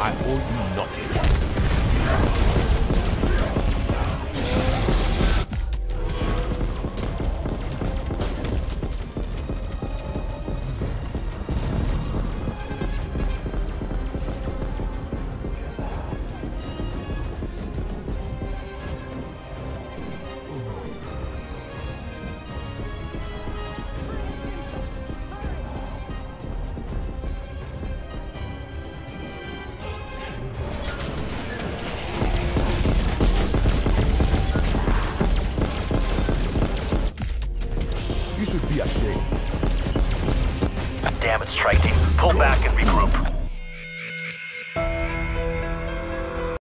I owe you nothing. You should be ashamed. Damn it, strike team. Pull back and regroup.